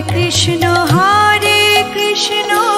कृष्ण हरे कृष्ण।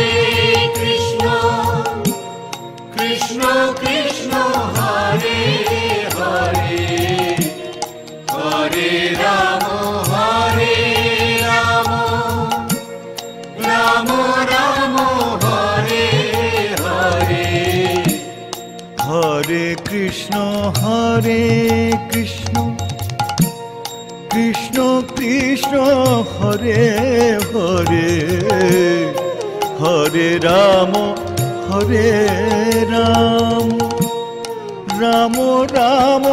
কৃষ্ণ হরে হরে হরে রাম হরে রাম। রাম রাম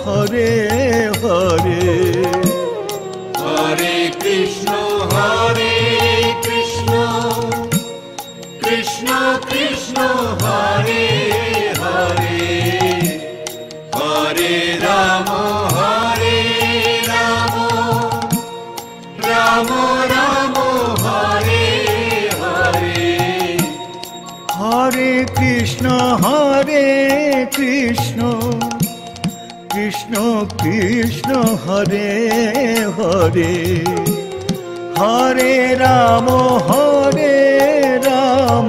হরে হরে কৃষ্ণ হরে হরে হরে রাম হরে রাম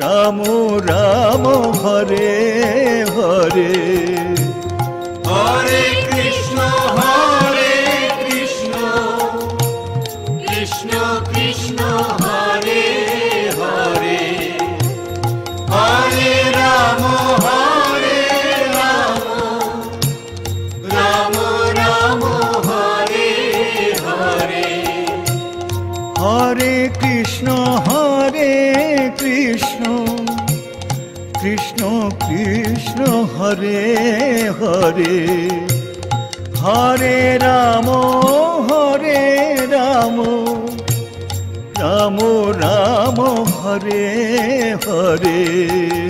রাম রাম হরে হরে। হরে হরে হরে রাম হরে রাম রাম রাম হরে হরে।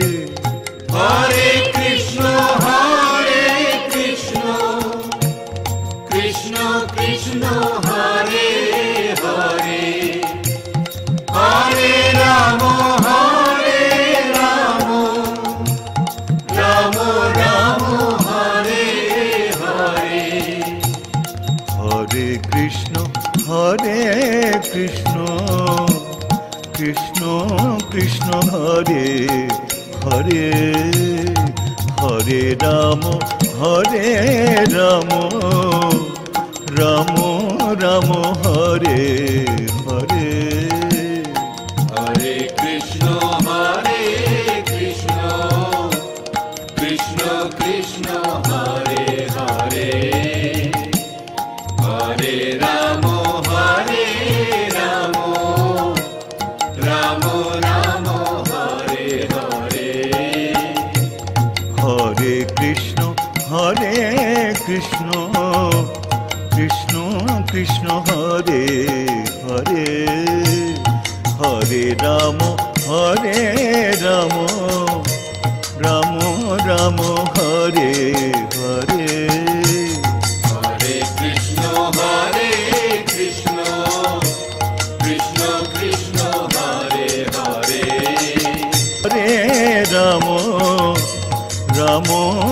হরে হরে হরে রাম হরে রাম।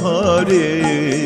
হরে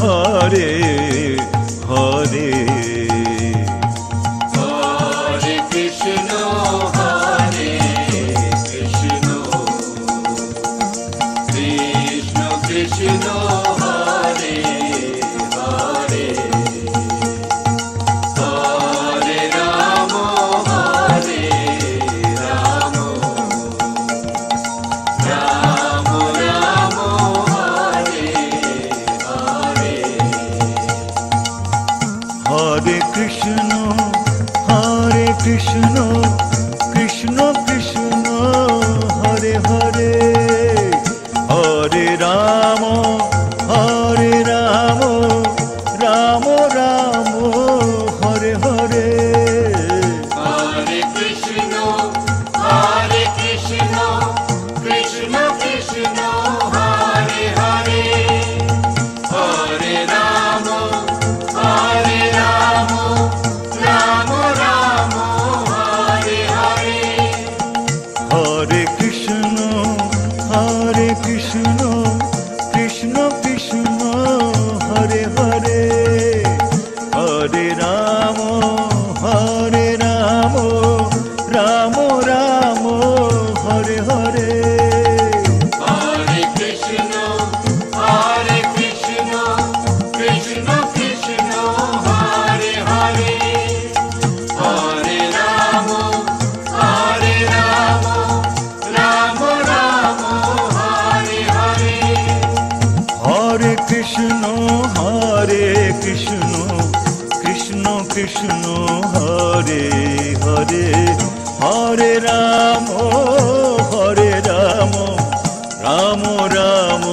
মোরা रामो रामो।